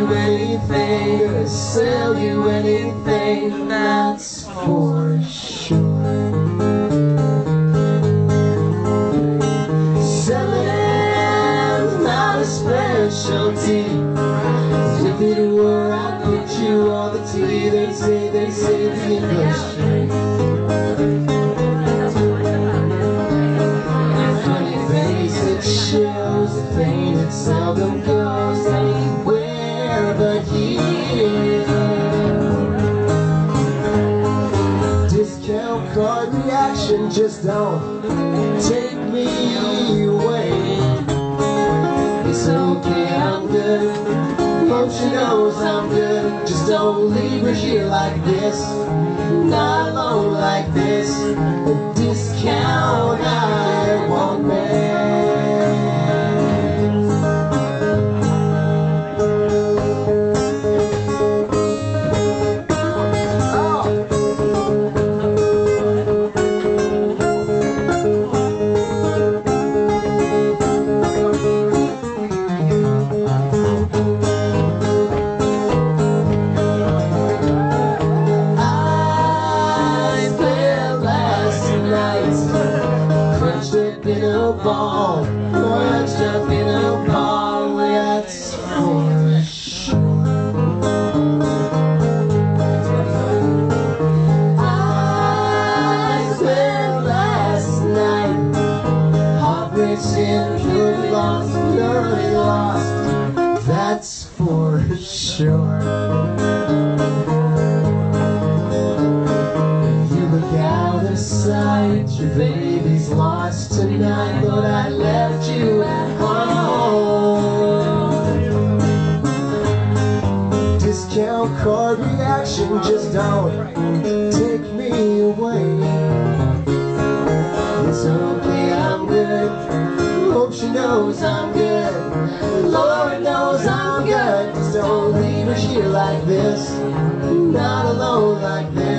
you anything, gonna sell you anything, that's for sure. Selling's not a specialty. If it were, I'd put you on the tea. They say, they say the industry. Funny face, it shows the pain, it seldom goes. Discount card reaction just don't take me away. It's okay, I'm good. Hope she knows I'm good. Just don't leave her here like this. Not alone a ball, crunched up in a ball. That's for sure. I spent last night heartbreaks in pure lost, purely lost. That's for sure. Your baby's lost tonight, but I left you at home. Discount card reaction, just don't take me away. It's okay, I'm good. Hope she knows I'm good. Lord knows I'm good. Just don't leave her here like this. Not alone like this.